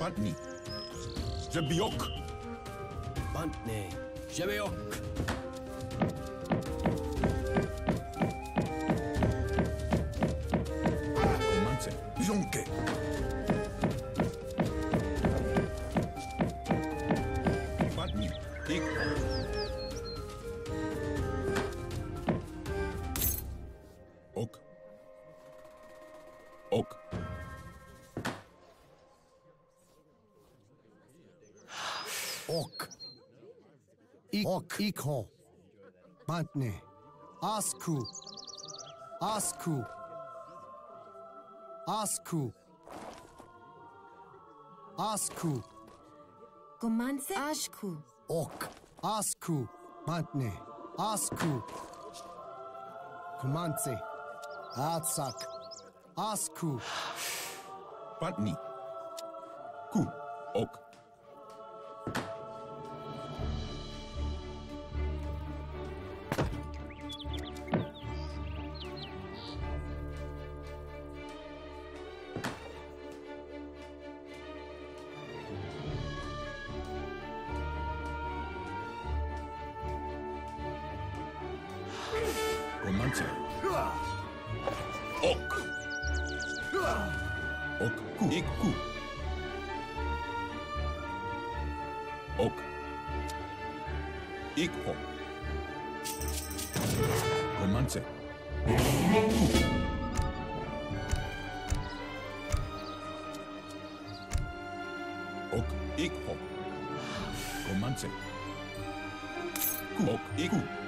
Bantni. Żebiok. Bantni. Żebiok. Romance. Jonke. Bantni. Ik. Ok. Ok. Ok. Ik, ok. Ikho. Bantne. Asku. Asku. Asku. Asku. Comanse Ashku. Ok. Asku. Bantne. Asku. Kumance. Atsak. Asku. Pantni. Ku. Ok. 번째 억 억구. 입구. 억 익호 네 번째 억 익호 네 번째 억 익구.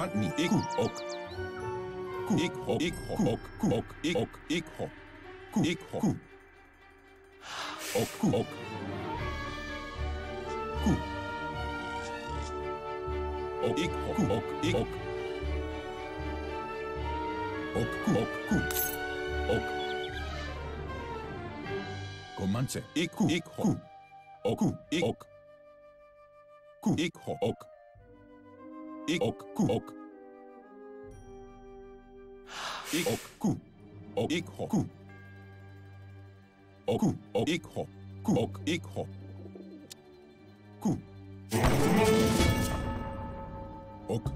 Papa niet. Ik ook. Koe. Ik hok. Ik hok. Ik Ook. Ik ook. Ik hok. Koe. Ik hok. Ik Ook. Koe. Ook. Koe. Ook. Ik ook. Ook. Ik ook. Ook. Koe. Ook. Koe. Ook. Comanche. Ik koe. Ik hok. Ook. Ik ook. Koe. Ik hok. Ook. Ho. Ok. Ku. Ik. Ok. Ku. Ik. Ho. Ok. Ik. Ok. Ku. Ok. Ik. Ok. Ku. Ok. Ik. Ho. Ku. Ok. Ku. Ok. Ik. Ho. Ku. Ok. Ik. Ho. Ku. Ok.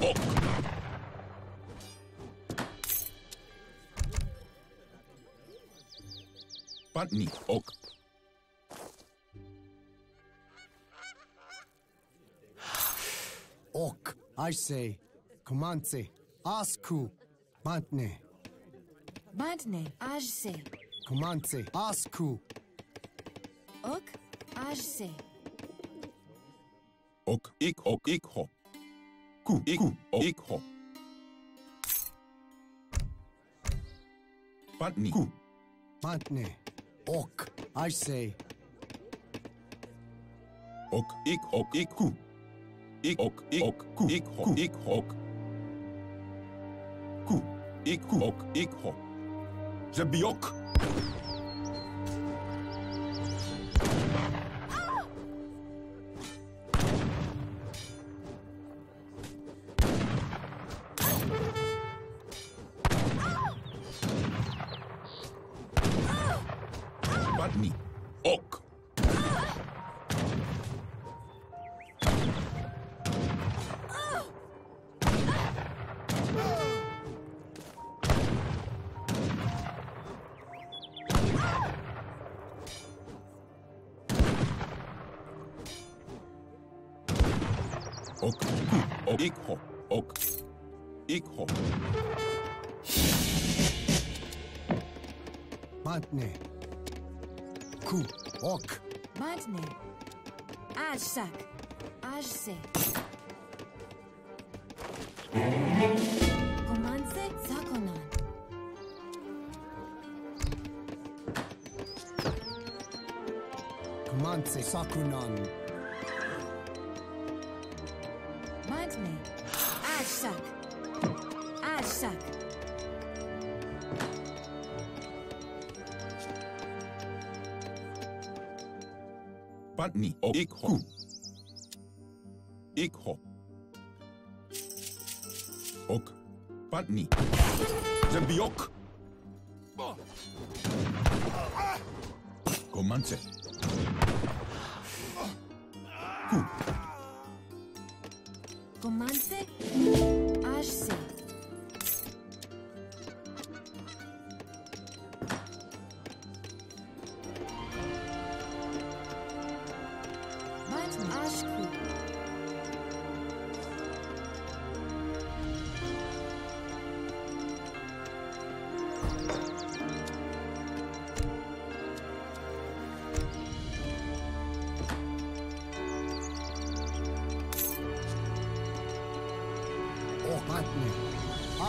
Ok. Pantni. I say. Kumance. Asku. Bantne. Bantne Ajse. Kumance. Asku. Ok Ajse. Ok. Ik. Ok. Ik. Ho. Ku. Ik. Ku. Ok. Ik. Ho. Pantni. Ku. Bantne. Ok. I say. Ok. Ik. Ok. Ik. Ku. ik ook, ik ook, ik hok, ik hok. Koe, ik koe ook, ik hok. Ze biok. Ok. Ok. Ik. Ho. Ok. Ik. Ho. Bantne. Ku. Ok. Bantne. Ajsak. Ajse. Comanse Sakonan. Comanche Sakunan. Pantni. Ok. Ik ho. Ik ho. Ok. Pantni. Zembiok. Comanche. Ku. Ashse.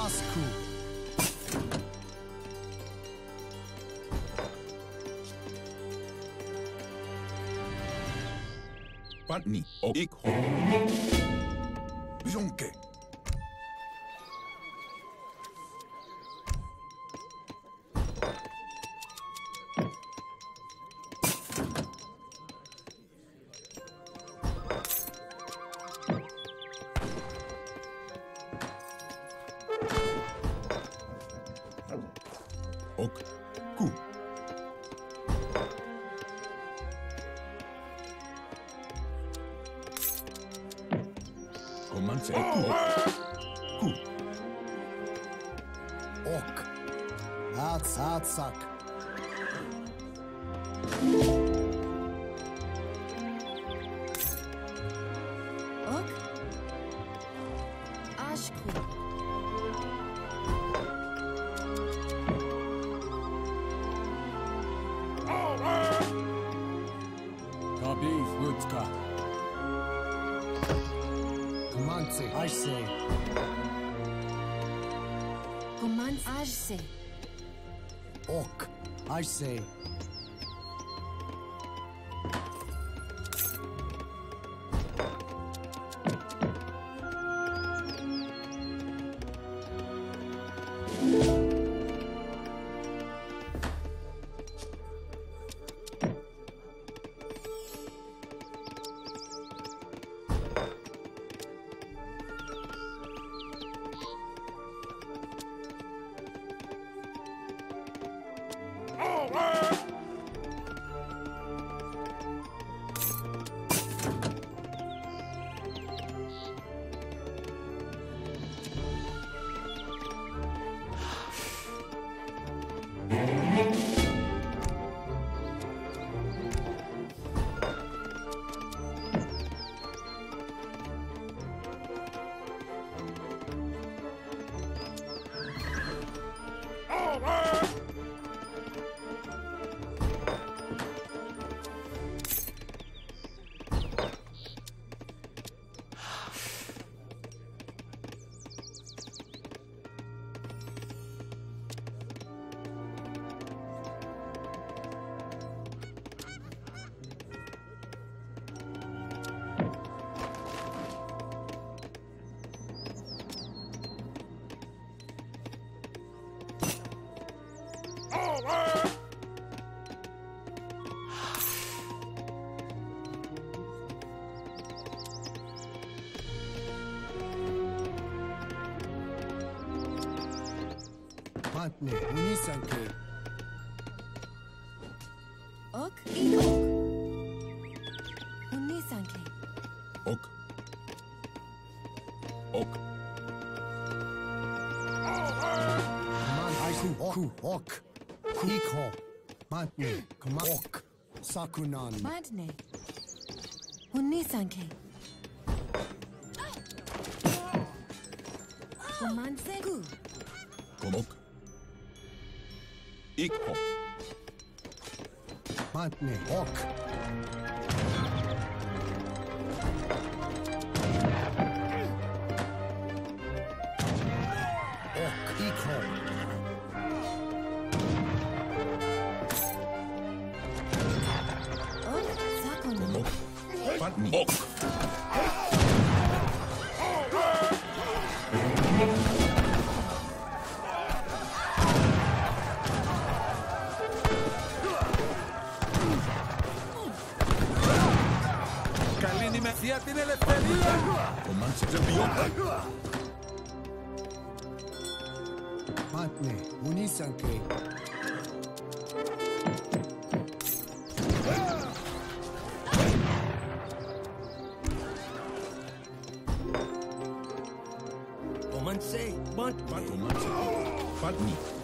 Asku. Pantni. Ok. Ik ho. Zonke. commence à coupe. Coupe. Ok. Hatz, hatzak. I say. Ok. I say. Matne. Unisanke. Ok. Ik ok. Unisanke. Ok. Ok. Command. I say. Ku. Ok. Ikho. Matne. Command. Ok. Sakunan. Bantne. Unisanke. Comanse Ku. 1本バントねフォークバント Matne, unisanke. Comanse, Matne. Comanse, Matne.